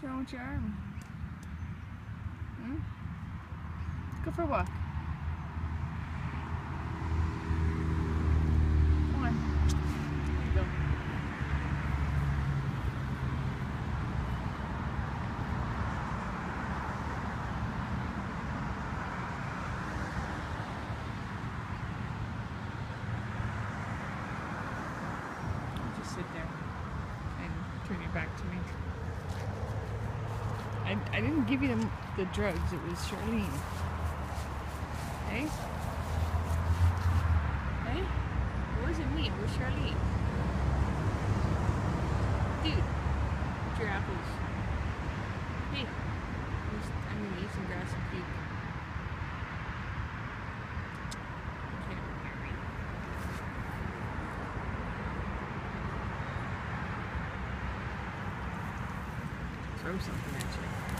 What's wrong with your arm? Hmm? Go for a walk. Come on. Just sit there and turn your back to me. I, I didn't give you the, the drugs, it was Charlene. Hey? Hey? It wasn't me, it was Charlene. Dude, your apples. Throw something at you.